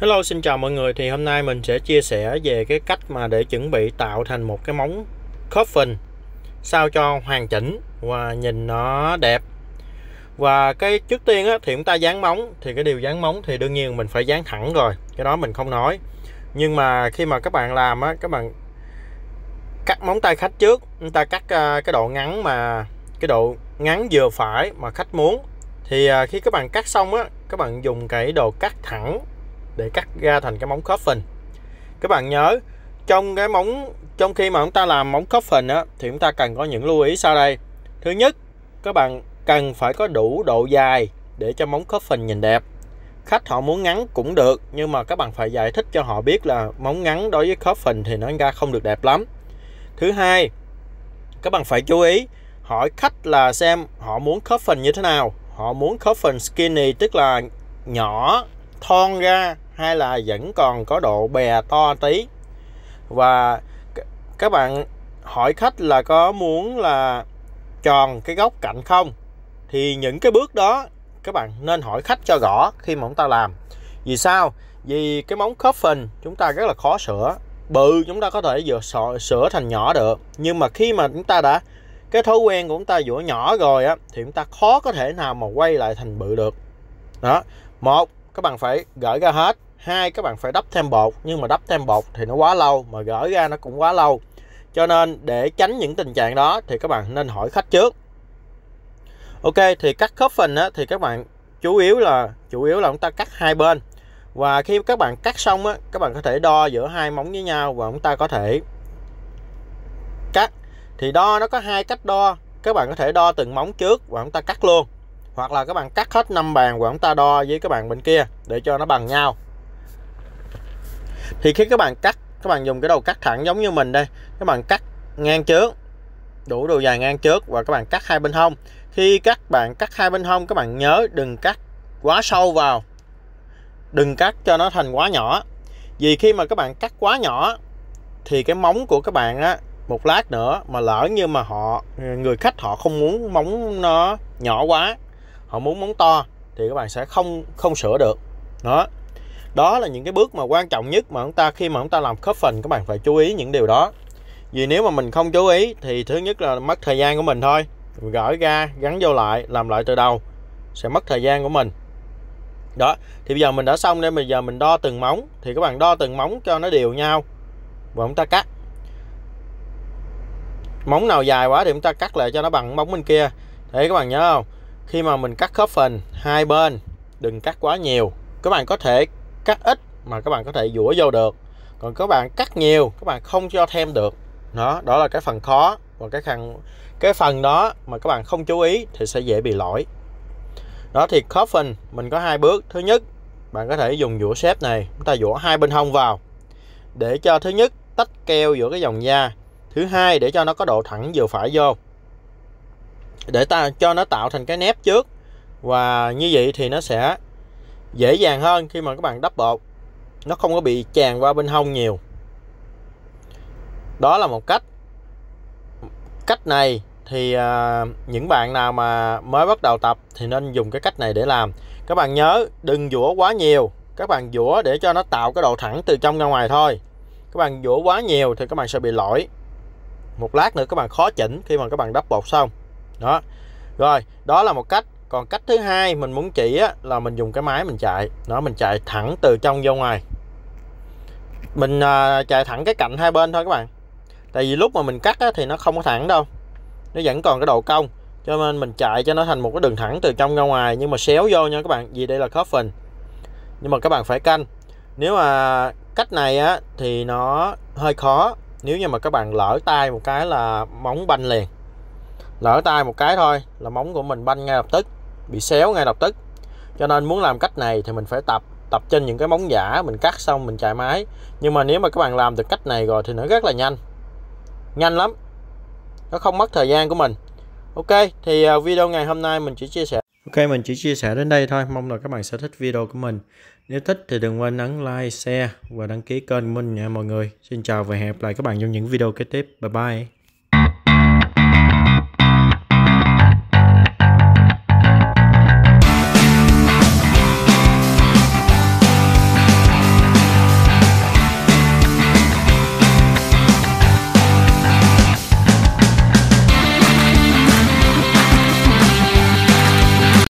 Hello xin chào mọi người. Thì hôm nay mình sẽ chia sẻ về cái cách mà để chuẩn bị tạo thành một cái móng coffin. Sao cho hoàn chỉnh và nhìn nó đẹp. Và cái trước tiên á, thì chúng ta dán móng. Thì cái điều dán móng thì đương nhiên mình phải dán thẳng rồi. Cái đó mình không nói. Nhưng mà khi mà các bạn làm á các bạn cắt móng tay khách trước. Chúng ta cắt à, cái độ ngắn mà cái độ ngắn vừa phải mà khách muốn. Thì à, khi các bạn cắt xong á các bạn dùng cái đồ cắt thẳng để cắt ra thành cái móng coffin. Các bạn nhớ, trong cái móng, trong khi mà chúng ta làm móng coffin á, thì chúng ta cần có những lưu ý sau đây. Thứ nhất, các bạn cần phải có đủ độ dài để cho móng coffin nhìn đẹp. Khách họ muốn ngắn cũng được, nhưng mà các bạn phải giải thích cho họ biết là móng ngắn đối với coffin thì nó ra không được đẹp lắm. Thứ hai, các bạn phải chú ý, hỏi khách là xem họ muốn coffin như thế nào. Họ muốn coffin skinny, tức là nhỏ, thon ra hay là vẫn còn có độ bè to tí? Và các bạn hỏi khách là có muốn là tròn cái góc cạnh không? Thì những cái bước đó các bạn nên hỏi khách cho rõ khi mà chúng ta làm. Vì sao? Vì cái móng coffin chúng ta rất là khó sửa. Bự chúng ta có thể vừa sửa thành nhỏ được. Nhưng mà khi mà chúng ta đã, cái thói quen của chúng ta giữa nhỏ rồi á, thì chúng ta khó có thể nào mà quay lại thành bự được. Đó. Một các bạn phải gỡ ra hết. Hai các bạn phải đắp thêm bột. Nhưng mà đắp thêm bột thì nó quá lâu mà gỡ ra nó cũng quá lâu. Cho nên để tránh những tình trạng đó thì các bạn nên hỏi khách trước. Ok thì cắt khớp phần á, thì các bạn chủ yếu là chủ yếu là chúng ta cắt hai bên. Và khi các bạn cắt xong á, các bạn có thể đo giữa hai móng với nhau và chúng ta có thể cắt. Thì đo nó có hai cách đo. Các bạn có thể đo từng móng trước và chúng ta cắt luôn hoặc là các bạn cắt hết năm bàn của chúng ta đo với các bạn bên kia để cho nó bằng nhau. Thì khi các bạn cắt, các bạn dùng cái đầu cắt thẳng giống như mình đây. Các bạn cắt ngang trước, đủ độ dài ngang trước và các bạn cắt hai bên hông. Khi các bạn cắt hai bên hông, các bạn nhớ đừng cắt quá sâu vào. Đừng cắt cho nó thành quá nhỏ. Vì khi mà các bạn cắt quá nhỏ, thì cái móng của các bạn á, một lát nữa mà lỡ như mà họ, người khách họ không muốn móng nó nhỏ quá họ muốn móng to thì các bạn sẽ không không sửa được. Đó. Đó là những cái bước mà quan trọng nhất mà chúng ta, khi mà chúng ta làm phần, các bạn phải chú ý những điều đó. Vì nếu mà mình không chú ý thì thứ nhất là mất thời gian của mình thôi. Gỡ ra, gắn vô lại, làm lại từ đầu sẽ mất thời gian của mình. Đó. Thì bây giờ mình đã xong nên bây giờ mình đo từng móng. Thì các bạn đo từng móng cho nó đều nhau và chúng ta cắt. Móng nào dài quá thì chúng ta cắt lại cho nó bằng móng bên kia. Đấy các bạn nhớ không? Khi mà mình cắt khớp phần hai bên đừng cắt quá nhiều. Các bạn có thể cắt ít mà các bạn có thể dũa vô được. Còn các bạn cắt nhiều, các bạn không cho thêm được. Đó đó là cái phần khó. Và cái phần cái phần đó mà các bạn không chú ý thì sẽ dễ bị lỗi. Đó, thì khớp phần mình có hai bước. Thứ nhất, bạn có thể dùng dũa xếp này. Chúng ta dũa hai bên hông vào. Để cho thứ nhất tách keo giữa cái dòng da. Thứ hai, để cho nó có độ thẳng vừa phải vô để ta cho nó tạo thành cái nếp trước. Và như vậy thì nó sẽ dễ dàng hơn khi mà các bạn đắp bột. Nó không có bị tràn qua bên hông nhiều. Đó là một cách. Cách này thì à, những bạn nào mà mới bắt đầu tập thì nên dùng cái cách này để làm. Các bạn nhớ đừng dũa quá nhiều. Các bạn dũa để cho nó tạo cái độ thẳng từ trong ra ngoài thôi. Các bạn dũa quá nhiều thì các bạn sẽ bị lỗi. Một lát nữa các bạn khó chỉnh khi mà các bạn đắp bột xong đó. Rồi đó là một cách. Còn cách thứ hai mình muốn chỉ á, là mình dùng cái máy mình chạy. Nó mình chạy thẳng từ trong vô ngoài. Mình à, chạy thẳng cái cạnh hai bên thôi các bạn. Tại vì lúc mà mình cắt á, thì nó không có thẳng đâu. Nó vẫn còn cái độ cong. Cho nên mình chạy cho nó thành một cái đường thẳng từ trong ra ngoài nhưng mà xéo vô nha các bạn. Vì đây là coffin. Nhưng mà các bạn phải canh. Nếu mà cách này á thì nó hơi khó. Nếu như mà các bạn lỡ tay một cái là móng banh liền lỡ tay một cái thôi là móng của mình banh ngay lập tức, bị xéo ngay lập tức. Cho nên muốn làm cách này thì mình phải tập tập trên những cái móng giả, mình cắt xong mình chạy máy. Nhưng mà nếu mà các bạn làm được cách này rồi thì nó rất là nhanh. Nhanh lắm. Nó không mất thời gian của mình. Ok, thì à, video ngày hôm nay mình chỉ chia sẻ. Ok, mình chỉ chia sẻ đến đây thôi. Mong là các bạn sẽ thích video của mình. Nếu thích thì đừng quên ấn like, share và đăng ký kênh của mình nha mọi người. Xin chào và hẹn gặp lại các bạn trong những video kế tiếp. Bye bye.